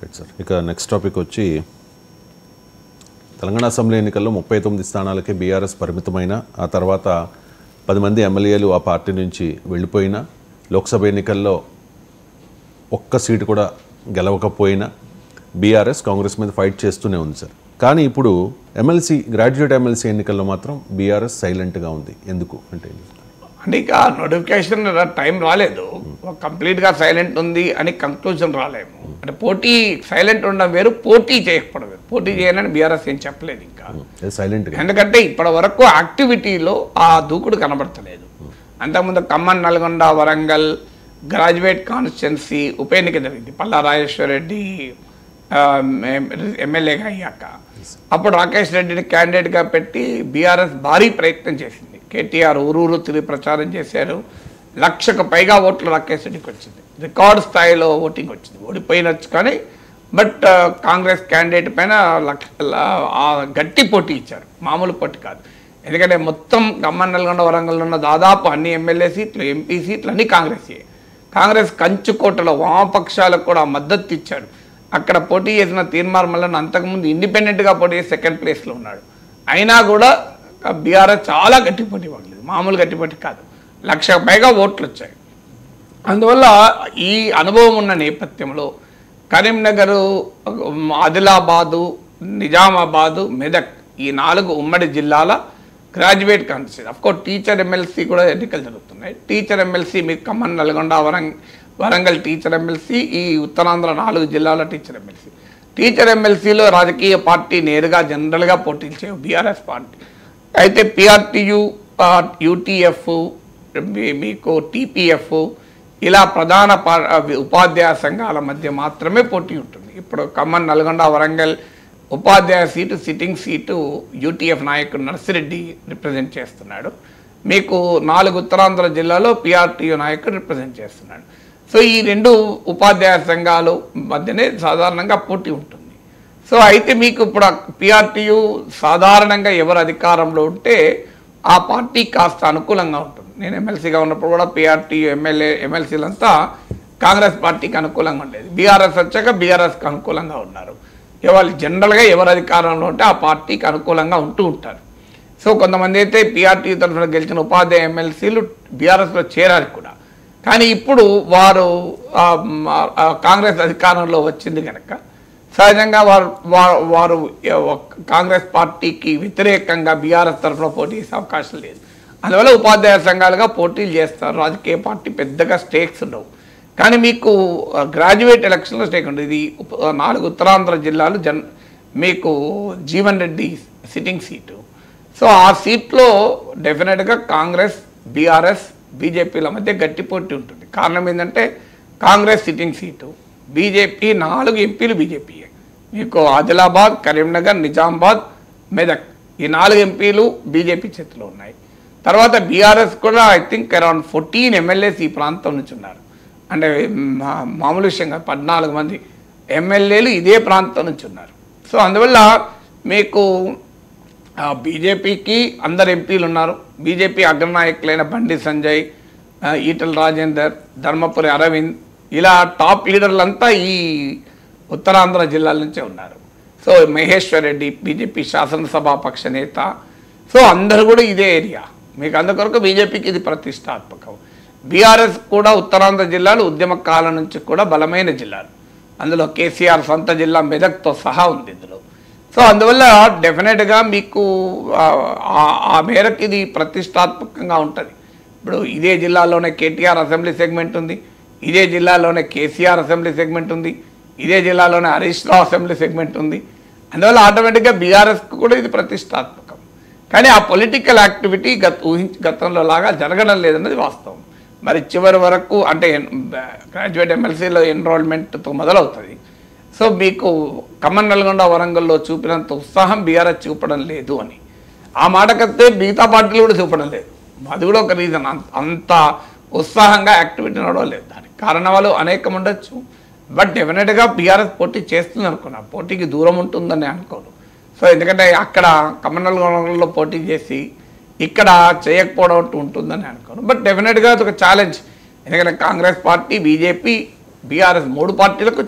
Right sir ఇక next topic వచ్చి Telangana assembly ఎన్నికల్లో ముప్పై తొమ్మిది స్థానాలకే బీఆర్ఎస్ పరిమితమైన ఆ తర్వాత పది మంది ఎమ్మెల్యేలు ఆ పార్టీ నుంచి వెళ్ళిపోయినా లోక్సభ ఎన్నికల్లో ఒక్క సీటు కూడా గెలవకపోయినా బీఆర్ఎస్ కాంగ్రెస్ మీద ఫైట్ చేస్తూనే ఉంది సార్ కానీ ఇప్పుడు ఎమ్మెల్సీ గ్రాడ్యుయేట్ ఎమ్మెల్సీ ఎన్నికల్లో మాత్రం బీఆర్ఎస్ సైలెంట్గా ఉంది. ఎందుకు? అంటే అంటే ఇక నోటిఫికేషన్ టైం రాలేదు. కంప్లీట్గా సైలెంట్ ఉంది అని కంక్లూజన్ రాలేము. అంటే పోటీ సైలెంట్ ఉండడం వేరు పోటీ చేయకపోవడం వేరు. పోటీ చేయనని బీఆర్ఎస్ ఏం చెప్పలేదు ఇంకా. సైలెంట్గా ఎందుకంటే ఇప్పటి వరకు యాక్టివిటీలో ఆ దూకుడు కనబడతలేదు. అంతకుముందు ఖమ్మం నల్గొండ వరంగల్ గ్రాడ్యుయేట్ కాన్స్టిట్యున్సీ ఉప ఎన్నిక జరిగింది. పల్లా రాజేశ్వర రెడ్డి ఎమ్మెల్యేగా అయ్యాక. అప్పుడు రాకేష్ రెడ్డిని క్యాండిడేట్గా పెట్టి బీఆర్ఎస్ భారీ ప్రయత్నం చేసింది. కేటీఆర్ ఊరూరు తిరిగి ప్రచారం చేశారు. లక్షకు పైగా ఓట్లు రాకేష్ వచ్చింది రికార్డు స్థాయిలో ఓటింగ్ వచ్చింది ఓడిపోయినచ్చు కానీ బట్ కాంగ్రెస్ క్యాండిడేట్ పైన లక్ష గట్టి పోటీ ఇచ్చారు. మామూలు పోటీ కాదు. ఎందుకంటే మొత్తం ఖమ్మం నల్గొండ వరంగల్ ఉన్న దాదాపు అన్ని ఎమ్మెల్యే సీట్లు ఎంపీ సీట్లు అన్ని కాంగ్రెస్ కాంగ్రెస్ కంచుకోటలో వామపక్షాలకు కూడా మద్దతు ఇచ్చాడు. అక్కడ పోటీ చేసిన తీర్మార్ మల్లన్న అంతకుముందు ఇండిపెండెంట్గా పోటీ చేసి సెకండ్ ప్లేస్లో ఉన్నాడు. అయినా కూడా బీఆర్ఎస్ చాలా గట్టి పోటీ పడలేదు మామూలు గట్టిపోటీ కాదు. లక్ష పైగా ఓట్లు వచ్చాయి అందువల్ల ఈ అనుభవం ఉన్న నేపథ్యంలో కరీంనగర్ ఆదిలాబాదు నిజామాబాదు మెదక్ ఈ నాలుగు ఉమ్మడి జిల్లాల graduate constitution of course teacher MLC కూడా ఎన్నికలు జరుగుతున్నాయి. టీచర్ ఎమ్మెల్సీ మీకు ఖమ్మం నల్గొండ వరంగ వరంగల్ టీచర్ ఎమ్మెల్సీ ఈ ఉత్తరాంధ్ర నాలుగు జిల్లాల టీచర్ ఎమ్మెల్సీ టీచర్ ఎమ్మెల్సీలో రాజకీయ పార్టీ నేరుగా జనరల్గా పోటీంచే బీఆర్ఎస్ పార్టీ. అయితే పిఆర్టీయు యూటీఎఫ్ మీకు టీపీఎఫ్ ఇలా ప్రధాన ఉపాధ్యాయ సంఘాల మధ్య మాత్రమే పోటీ ఉంటుంది. ఇప్పుడు ఖమ్మం నల్గొండ వరంగల్ ఉపాధ్యాయ సీటు సిట్టింగ్ సీటు యూటీఎఫ్ నాయకుడు నర్సిరెడ్డి రిప్రజెంట్ చేస్తున్నాడు. మీకు నాలుగు ఉత్తరాంధ్ర జిల్లాలో పిఆర్టీయూ నాయకుడు రిప్రజెంట్ చేస్తున్నాడు. సో ఈ రెండు ఉపాధ్యాయ సంఘాలు మధ్యనే సాధారణంగా పోటీ ఉంటుంది. సో అయితే మీకు ఇప్పుడు పిఆర్టీయు సాధారణంగా ఎవరు అధికారంలో ఉంటే ఆ పార్టీ కాస్త అనుకూలంగా ఉంటుంది. నేను ఎమ్మెల్సీగా ఉన్నప్పుడు కూడా పిఆర్టీ ఎమ్మెల్యే ఎమ్మెల్సీలంతా కాంగ్రెస్ పార్టీకి అనుకూలంగా ఉండేది. బీఆర్ఎస్ వచ్చాక బీఆర్ఎస్కి అనుకూలంగా ఉన్నారు. ఎవరు జనరల్గా ఎవరు అధికారంలో ఉంటే ఆ పార్టీకి అనుకూలంగా ఉంటూ ఉంటారు. సో కొంతమంది అయితే పిఆర్టీ తరఫున గెలిచిన ఉపాధ్యాయ ఎమ్మెల్సీలు బీఆర్ఎస్లో చేరారు కూడా. కానీ ఇప్పుడు వారు కాంగ్రెస్ అధికారంలో వచ్చింది కనుక సహజంగా వారు వారు కాంగ్రెస్ పార్టీకి వ్యతిరేకంగా బీఆర్ఎస్ తరఫున పోటీ అవకాశం లేదు. అందువల్ల ఉపాధ్యాయ సంఘాలుగా పోటీలు చేస్తారు. రాజకీయ పార్టీ పెద్దగా స్టేక్స్ ఉండవు. కానీ మీకు గ్రాడ్యుయేట్ ఎలక్షన్లో స్టేక్ ఉండదు. ఇది నాలుగు ఉత్తరాంధ్ర జిల్లాలు జన్ మీకు Jeevan Reddy sitting seat. So ఆ సీట్లో డెఫినెట్గా కాంగ్రెస్ బీఆర్ఎస్ బీజేపీల మధ్య గట్టి పోటీ ఉంటుంది. కారణం ఏంటంటే కాంగ్రెస్ సిట్టింగ్ సీటు. బీజేపీ నాలుగు ఎంపీలు బీజేపీయే. మీకు ఆదిలాబాద్ కరీంనగర్ నిజామాబాద్ మెదక్ ఈ నాలుగు ఎంపీలు బీజేపీ చేతిలో ఉన్నాయి. తర్వాత బీఆర్ఎస్ కూడా I think around fourteen MLAs ఈ ప్రాంతం నుంచి ఉన్నారు. అంటే మా- మామూలు విషయంగా పద్నాలుగు మంది ఎమ్మెల్యేలు ఇదే ప్రాంతం నుంచి ఉన్నారు. సో అందువల్ల మీకు బీజేపీకి అందరు ఎంపీలు ఉన్నారు. బీజేపీ అగ్రనాయకులైన బండి సంజయ్ ఈటల రాజేందర్ ధర్మపురి అరవింద్ ఇలా టాప్ లీడర్లంతా ఈ ఉత్తరాంధ్ర జిల్లాల నుంచే ఉన్నారు. సో మహేశ్వర్ రెడ్డి బీజేపీ శాసనసభాపక్ష నేత. సో అందరు కూడా ఇదే ఏరియా. మీకు అందుకొరకు బీజేపీకి ఇది ప్రతిష్టాత్మకం. బీఆర్ఎస్ కూడా ఉత్తరాంధ్ర జిల్లాలు ఉద్యమ కాలం నుంచి కూడా బలమైన జిల్లాలు. అందులో కేసీఆర్ సొంత జిల్లా మెదక్తో సహా ఉంది ఇందులో. సో అందువల్ల డెఫినెట్గా మీకు ఆ, మేరకు ఇది ప్రతిష్టాత్మకంగా ఉంటుంది. ఇప్పుడు ఇదే జిల్లాలోనే కేటీఆర్ అసెంబ్లీ సెగ్మెంట్ ఉంది ఇదే జిల్లాలోనే కేసీఆర్ అసెంబ్లీ సెగ్మెంట్ ఉంది ఇదే జిల్లాలోనే హరీష్ రావు అసెంబ్లీ సెగ్మెంట్ ఉంది. అందువల్ల ఆటోమేటిక్గా బీఆర్ఎస్కి కూడా ఇది ప్రతిష్టాత్మకం. కానీ ఆ పొలిటికల్ యాక్టివిటీ గత ఊహించ గతంలో లాగా జరగడం లేదన్నది వాస్తవం. మరి చివరి వరకు అంటే గ్రాడ్యుయేట్ ఎమ్మెల్సీలో ఎన్రోల్మెంట్తో మొదలవుతుంది. సో మీకు ఖమ్మం నల్గొండ వరంగల్లో చూపినంత ఉత్సాహం బీఆర్ఎస్ చూపడం లేదు అని. ఆ మాటకస్తే మిగతా పార్టీలు కూడా చూపడం లేదు. అది కూడా ఒక రీజన్ అంత ఉత్సాహంగా యాక్టివిటీ నడవలేదు దానికి కారణాలు అనేకం ఉండొచ్చు. బట్ డెఫినెట్గా బీఆర్ఎస్ పోటీ చేస్తుంది అనుకున్నా. పోటీకి దూరం ఉంటుందని అనుకోను. సో ఎందుకంటే అక్కడ కమ్మనల్గొండలో పోటీ చేసి ఇక్కడ చేయకపోవడం అంటూ ఉంటుందని అనుకోను. బట్ డెఫినెట్గా అది ఒక ఛాలెంజ్ ఎందుకంటే కాంగ్రెస్ పార్టీ బీజేపీ బీఆర్ఎస్ మూడు పార్టీలకు